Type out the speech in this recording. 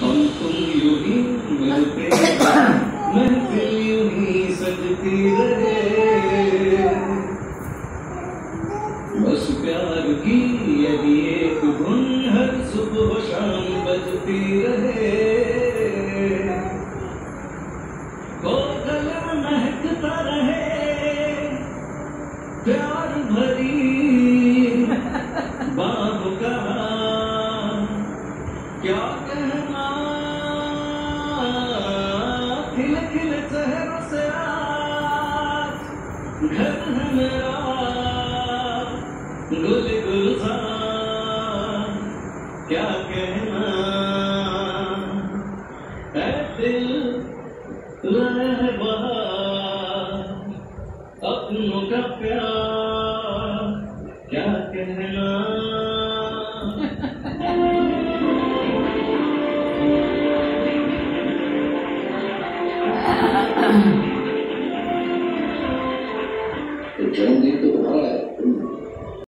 हम तुम सजती रहे। बस प्यार की यही एक धुन हर सुबह शाम बजती रहे। कोकल महकता रहे, प्यार भरी क्या कहना? खिल घर गुल क्या कहना? है दिल अपनों का प्यार क्या कहना? Jangan itu oleh